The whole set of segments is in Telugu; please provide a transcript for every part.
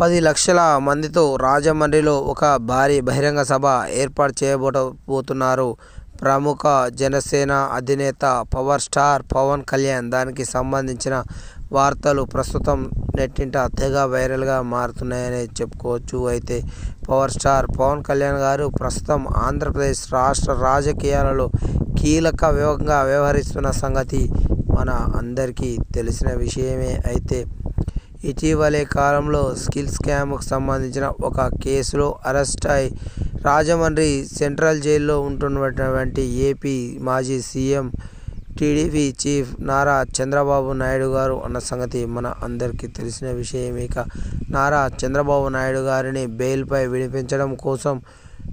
పది లక్షల మందితో రాజమండ్రిలో ఒక భారీ బహిరంగ సభ ఏర్పాటు చేయబోతున్నారు. ప్రముఖ జనసేన అధినేత పవర్ స్టార్ పవన్ కళ్యాణ్. దానికి సంబంధించిన వార్తలు ప్రస్తుతం నెట్టింట తెగ వైరల్గా మారుతున్నాయని చెప్పుకోవచ్చు. అయితే పవర్ స్టార్ పవన్ కళ్యాణ్ గారు ప్రస్తుతం ఆంధ్రప్రదేశ్ రాష్ట్ర రాజకీయాలలో కీలక విభంగా వ్యవహరిస్తున్న సంగతి మన అందరికీ తెలిసిన విషయమే. అయితే ఇటీవలే కాలంలో స్కిల్ స్కామ్కు సంబంధించిన ఒక కేసులో అరెస్ట్ అయి రాజమండ్రి సెంట్రల్ జైల్లో ఉంటున్నటువంటి ఏపీ మాజీ CM TDP chief Nara Chandrababu Naidu garu అన్న సంగతి మన అందరికీ తెలిసిన విషయం. ఇక నారా చంద్రబాబు నాయుడు గారిని బెయిల్పై విడిపించడం కోసం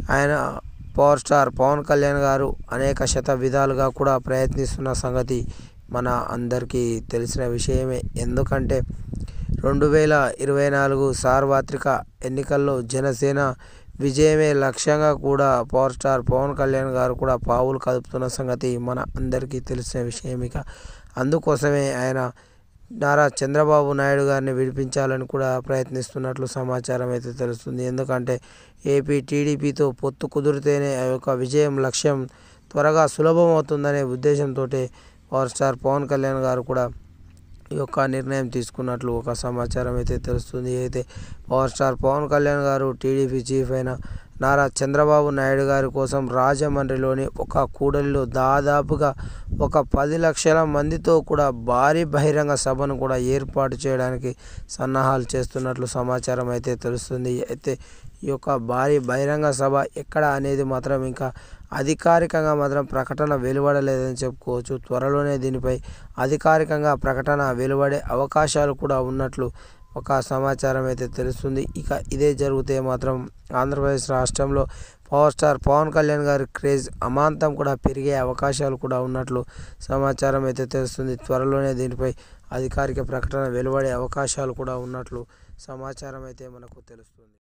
ఆయన పవర్ స్టార్ పవన్ కళ్యాణ్ గారు అనేక శత విధాలుగా కూడా ప్రయత్నిస్తున్న సంగతి మన అందరికీ తెలిసిన విషయమే. ఎందుకంటే రెండు వేల ఇరవై నాలుగు సార్వత్రిక ఎన్నికల్లో జనసేన విజయమే లక్ష్యంగా కూడా పవర్ స్టార్ పవన్ కళ్యాణ్ గారు కూడా పావులు కదుపుతున్న సంగతి మన అందరికీ తెలిసిన విషయం ఇక. అందుకోసమే ఆయన నారా చంద్రబాబు నాయుడు గారిని విడిపించాలని కూడా ప్రయత్నిస్తున్నట్లు సమాచారం అయితే తెలుస్తుంది. ఎందుకంటే ఏపీ టీడీపీతో పొత్తు కుదిరితేనే ఆ యొక్క విజయం లక్ష్యం త్వరగా సులభం అవుతుందనే ఉద్దేశంతో పవర్ స్టార్ పవన్ కళ్యాణ్ గారు కూడా యొక్క నిర్ణయం తీసుకున్నట్లు ఒక సమాచారం అయితే తెలుస్తుంది. అయితే పవర్ స్టార్ పవన్ కళ్యాణ్ గారు టీడీపీ చీఫ్ అయిన నారా చంద్రబాబు నాయుడు గారి కోసం రాజమండ్రిలోని ఒక కూడలిలో దాదాపుగా ఒక పది లక్షల మందితో కూడా భారీ బహిరంగ సభను కూడా ఏర్పాటు చేయడానికి సన్నాహాలు చేస్తున్నట్లు సమాచారం అయితే తెలుస్తుంది. అయితే ఈ యొక్క భారీ బహిరంగ సభ ఎక్కడ అనేది మాత్రం ఇంకా అధికారికంగా మాత్రం ప్రకటన వెలువడలేదని చెప్పుకోవచ్చు. త్వరలోనే దీనిపై అధికారికంగా ప్రకటన వెలువడే అవకాశాలు కూడా ఉన్నట్లు ఒక సమాచారం అయితే తెలుస్తుంది. ఇక ఇదే జరిగితే మాత్రం ఆంధ్రప్రదేశ్ రాష్ట్రంలో పవర్ స్టార్ పవన్ కళ్యాణ్ గారి క్రేజ్ అమాంతం కూడా పెరిగే అవకాశాలు కూడా ఉన్నట్లు సమాచారం అయితే తెలుస్తుంది. త్వరలోనే దీనిపై అధికారిక ప్రకటన వెలువడే అవకాశాలు కూడా ఉన్నట్లు సమాచారం అయితే మనకు తెలుస్తుంది.